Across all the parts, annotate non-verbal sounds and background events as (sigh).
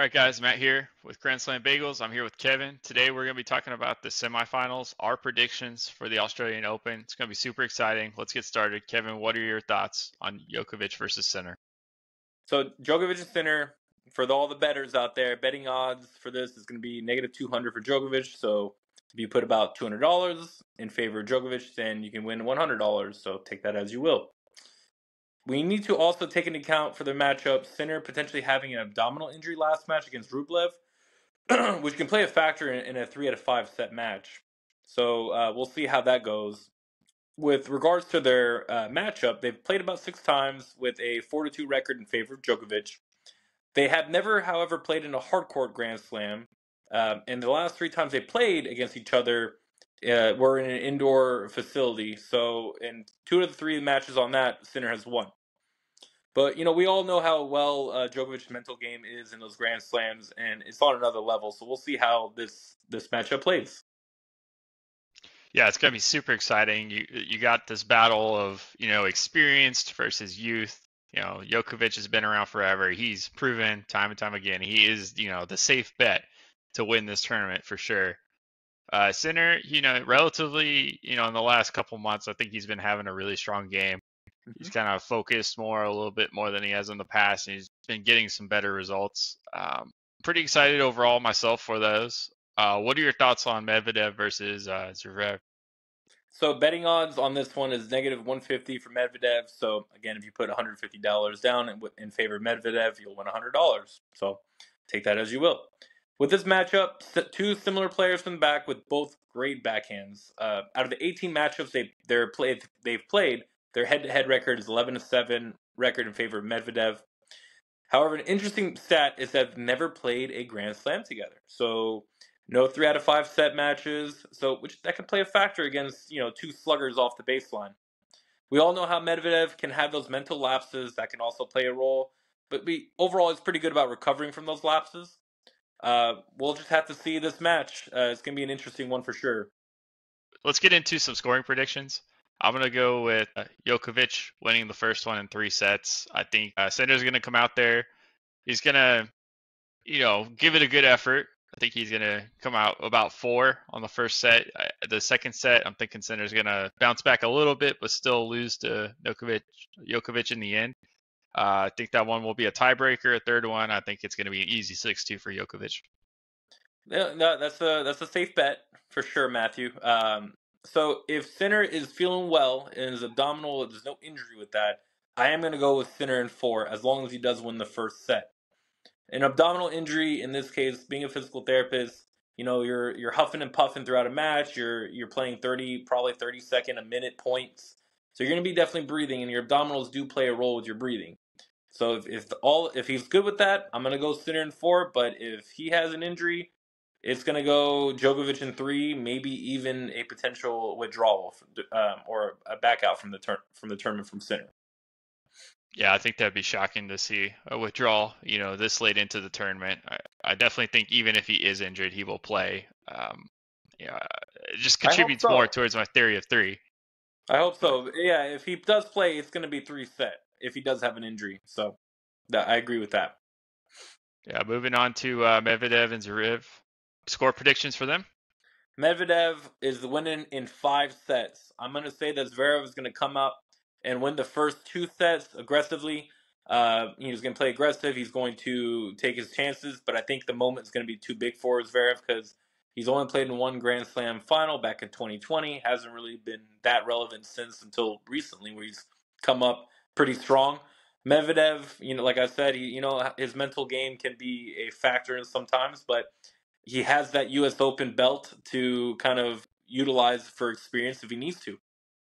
All right, guys, Matt here with Grand Slam Bagels. I'm here with Kevin. Today, we're going to be talking about the semifinals, our predictions for the Australian Open. It's going to be super exciting. Let's get started. Kevin, what are your thoughts on Djokovic versus Sinner? So, Djokovic is Sinner. For all the betters out there, betting odds for this is going to be negative 200 for Djokovic. So, if you put about $200 in favor of Djokovic, then you can win $100. So, take that as you will. We need to also take into account for the matchup Sinner potentially having an abdominal injury last match against Rublev, (clears throat) which can play a factor in, in, a three out of five set match. So uh, we'll see how that goes. With regards to their uh, matchup, they've played about six times with a four to two record in favor of Djokovic. They have never, however, played in a hardcourt Grand Slam, um, and the last three times they played against each other uh, were in an indoor facility. So, in two of the three matches on that, Sinner has won. But you know, we all know how well uh, Djokovic's mental game is in those Grand Slams, and it's on another level. So we'll see how this this matchup plays. Yeah, it's gonna be super exciting. You you got this battle of you know experienced versus youth. You know, Djokovic has been around forever. He's proven time and time again he is you know the safe bet to win this tournament for sure. Uh, Sinner, you know, relatively, you know, in the last couple months, I think he's been having a really strong game. He's mm-hmm. kind of focused more, a little bit more than he has in the past, and he's been getting some better results. Um, pretty excited overall myself for those. Uh, what are your thoughts on Medvedev versus uh, Zverev? So betting odds on this one is negative 150 for Medvedev. So again, if you put $150 down in, in favor of Medvedev, you'll win $100. So take that as you will. With this matchup, two similar players from the back with both great backhands. Uh, out of the 18 matchups they they're played they've played, their head-to-head record is 11 to 7 record in favor of Medvedev. However, an interesting stat is that they've never played a Grand Slam together. So no three out of five set matches. So which that can play a factor against you know two sluggers off the baseline. We all know how Medvedev can have those mental lapses that can also play a role. But we overall is pretty good about recovering from those lapses. Uh, we'll just have to see this match. Uh, it's going to be an interesting one for sure. Let's get into some scoring predictions. I'm going to go with uh, Djokovic winning the first one in three sets. I think uh, going to come out there. He's going to, you know, give it a good effort. I think he's going to come out about four on the first set. The second set, I'm thinking Sinner's going to bounce back a little bit, but still lose to Djokovic, Djokovic in the end. Uh, I think that one will be a tiebreaker. A third one, I think it's going to be an easy six-two for Djokovic. Yeah, no, that's a that's a safe bet for sure, Matthew. Um, so if Sinner is feeling well and his abdominal, there's no injury with that, I am going to go with Sinner in four as long as he does win the first set. An abdominal injury, in this case, being a physical therapist, you know, you're you're huffing and puffing throughout a match. You're you're playing 30, probably 30 second a minute points. So you're going to be definitely breathing, and your abdominals do play a role with your breathing. So if, if all if he's good with that, I'm going to go Sinner in four. But if he has an injury, it's going to go Djokovic in three, maybe even a potential withdrawal um, or a back out from the turn from the tournament from Sinner. Yeah, I think that'd be shocking to see a withdrawal. You know, this late into the tournament, I, I definitely think even if he is injured, he will play. Um, yeah, it just contributes so. more towards my theory of three. I hope so. Yeah, if he does play, it's going to be three set. If he does have an injury, so that, I agree with that. Yeah, moving on to uh, Medvedev and Zverev. Score predictions for them? Medvedev is winning in five sets. I'm going to say that Zverev is going to come up and win the first two sets aggressively. Uh, he's going to play aggressive. He's going to take his chances, but I think the moment is going to be too big for Zverev because he's only played in one Grand Slam final back in 2020. Hasn't really been that relevant since until recently, where he's come up pretty strong. Medvedev, you know, like I said, he, you know, his mental game can be a factor in sometimes, but he has that U.S. Open belt to kind of utilize for experience if he needs to.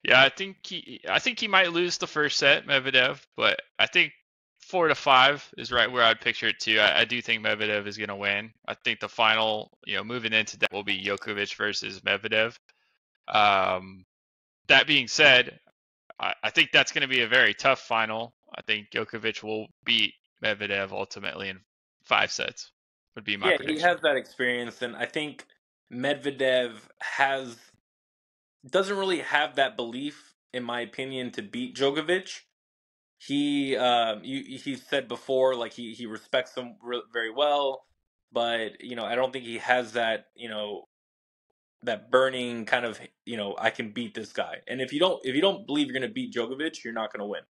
Yeah, I think he, I think he might lose the first set, Medvedev, but I think four to five is right where I'd picture it too. I, I do think Medvedev is going to win. I think the final, you know, moving into that will be Djokovic versus Medvedev. Um, that being said, I, I think that's going to be a very tough final. I think Djokovic will beat Medvedev ultimately in five sets would be my yeah, prediction. he has that experience, and I think Medvedev has doesn't really have that belief, in my opinion, to beat Djokovic. he um you, he said before like he he respects him re- very well, but you know I don't think he has that you know that burning kind of you know I can beat this guy. And if you don't if you don't believe you're going to beat Djokovic, you're not going to win.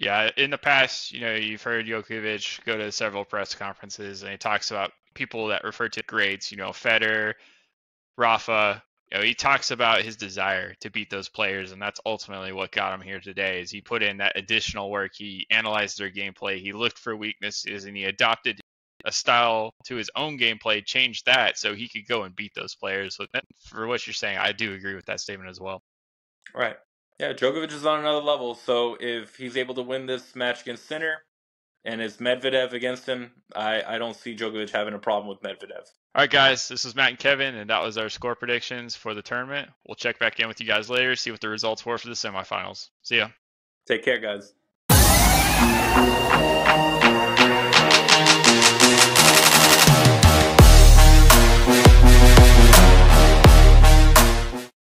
Yeah, in the past, you know, you've heard Djokovic go to several press conferences and he talks about people that refer to greats, you know, Federer, Rafa, you know, he talks about his desire to beat those players, and that's ultimately what got him here today. Is he put in that additional work? He analyzed their gameplay, he looked for weaknesses, and he adopted a style to his own gameplay, changed that so he could go and beat those players. So for what you're saying, I do agree with that statement as well. Right. Yeah, Djokovic is on another level. So if he's able to win this match against Sinner, and it's Medvedev against him, I, I don't see Djokovic having a problem with Medvedev. All right, guys, this was Matt and Kevin, and that was our score predictions for the tournament. We'll check back in with you guys later, see what the results were for the semifinals. See ya. Take care, guys.